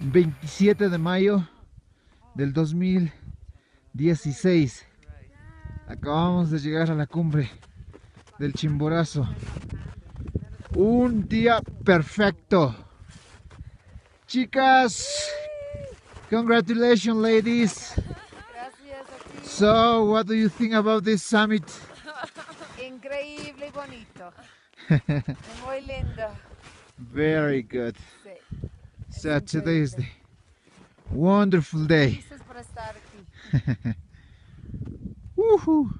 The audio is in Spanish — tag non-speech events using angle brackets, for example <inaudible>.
27 de mayo del 2016. Acabamos de llegar a la cumbre del Chimborazo. Un día perfecto. Chicas, congratulations ladies. Gracias a ti. So, what do you think about this summit? <laughs> Increíble y bonito. <laughs> Muy lindo. Very good. So today is the wonderful day. <laughs> Woohoo!